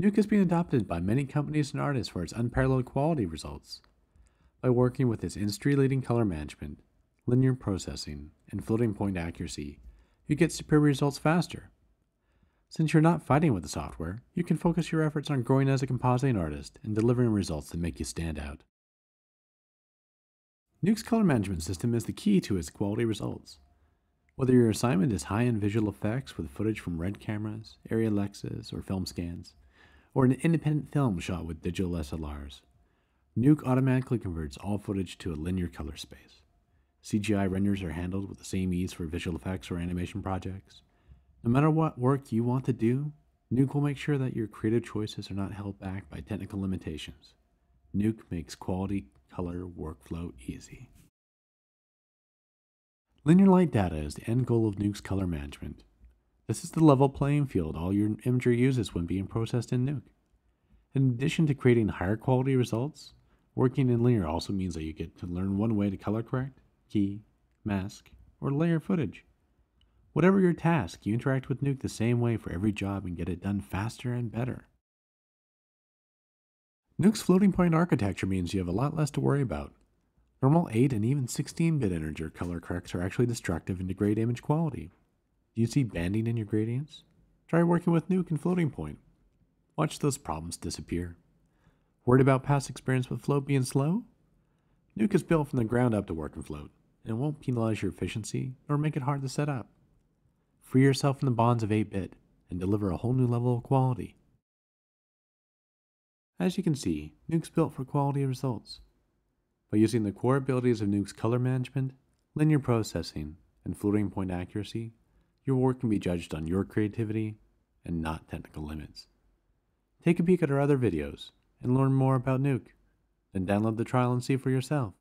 Nuke has been adopted by many companies and artists for its unparalleled quality results. By working with its industry leading color management, linear processing, and floating point accuracy, you get superior results faster. Since you're not fighting with the software, you can focus your efforts on growing as a compositing artist and delivering results that make you stand out. Nuke's color management system is the key to its quality results. Whether your assignment is high end visual effects with footage from RED cameras, Arri Alexas, or film scans, or an independent film shot with digital SLRs. Nuke automatically converts all footage to a linear color space. CGI renders are handled with the same ease for visual effects or animation projects. No matter what work you want to do, Nuke will make sure that your creative choices are not held back by technical limitations. Nuke makes quality color workflow easy. Linear light data is the end goal of Nuke's color management. This is the level playing field all your imagery uses when being processed in Nuke. In addition to creating higher quality results, working in linear also means that you get to learn one way to color correct, key, mask, or layer footage. Whatever your task, you interact with Nuke the same way for every job and get it done faster and better. Nuke's floating point architecture means you have a lot less to worry about. Normal 8 and even 16 bit integer color corrects are actually destructive and degrade image quality. Do you see banding in your gradients? Try working with Nuke and Floating Point. Watch those problems disappear. Worried about past experience with Float being slow? Nuke is built from the ground up to work in Float, and it won't penalize your efficiency or make it hard to set up. Free yourself from the bonds of 8 bit and deliver a whole new level of quality. As you can see, Nuke's built for quality results. By using the core abilities of Nuke's color management, linear processing, and floating point accuracy, your work can be judged on your creativity and not technical limits. Take a peek at our other videos and learn more about Nuke, then download the trial and see for yourself.